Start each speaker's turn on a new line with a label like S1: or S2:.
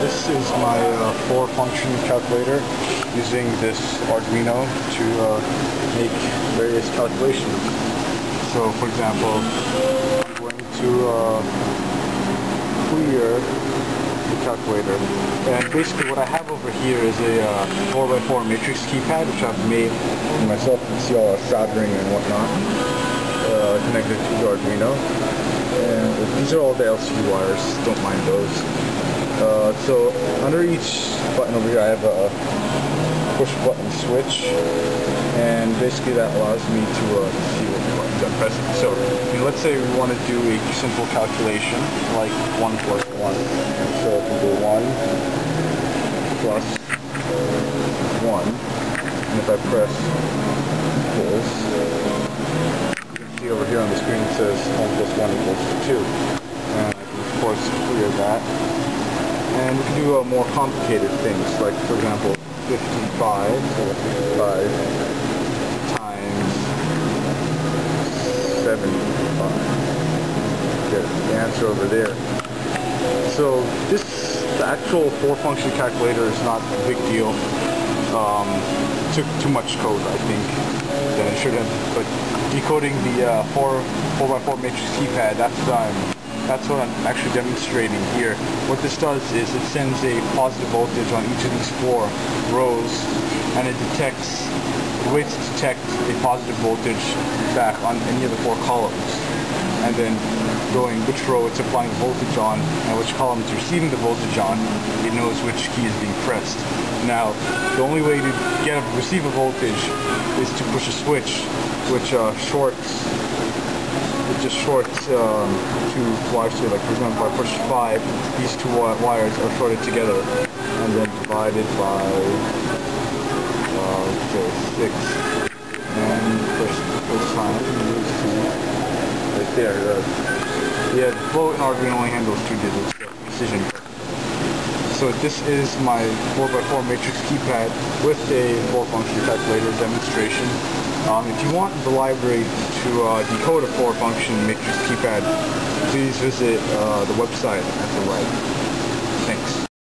S1: this is my uh, four function calculator using this Arduino to uh, make various calculations. So for example, I'm going to uh, clear the calculator. And basically what I have over here is a uh, 4x4 matrix keypad which I've made myself. You can see all our soldering and whatnot uh, connected to the Arduino. And these are all the LCD wires, don't mind those. So under each button over here I have a push button switch and basically that allows me to uh, see what buttons I'm pressing. So let's say we want to do a simple calculation like 1 plus 1. So if we do 1 plus 1 and if I press this you can see over here on the screen it says 1 plus 1 equals 2 and I can of course clear that and we can do uh, more complicated things, like for example, 55, so 55 times 75. Get the answer over there. So this, the actual four-function calculator is not a big deal. Um, took too much code, I think, than it should have. But decoding the uh, 4, 4x4 matrix keypad, that's um, that's what I'm actually demonstrating here. What this does is it sends a positive voltage on each of these four rows and it detects, waits to detect a positive voltage back on any of the four columns. And then going which row it's applying the voltage on and which column it's receiving the voltage on, it knows which key is being pressed. Now, the only way to get a receive a voltage is to push a switch, which uh, shorts it just short um, two wires together. Like for example, if I push five, these two wires are shorted together and then divided by uh, say six. And first, first time, use two right there. Uh, yeah, the float in Arduino only handles two digits, so precision. So this is my 4x4 matrix keypad with a 4-function calculator demonstration. Um, if you want the library to uh, decode a four-function matrix keypad, please visit uh, the website at the right.